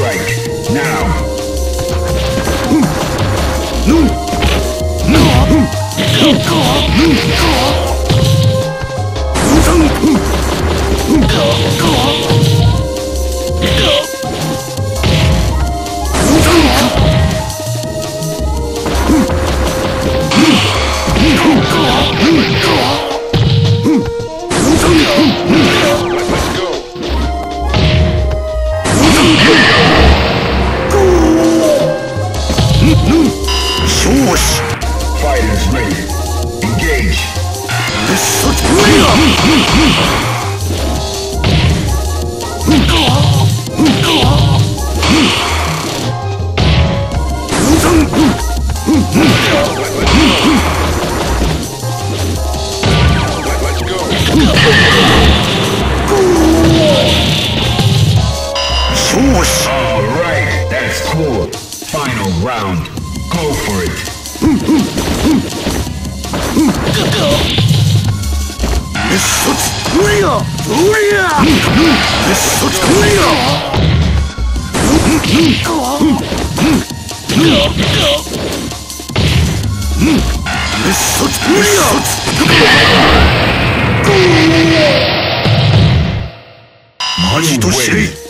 strike. Now. Let's Fighters ready. Engage. Let's go. All right, that's cool. Final round. Go for it. You win.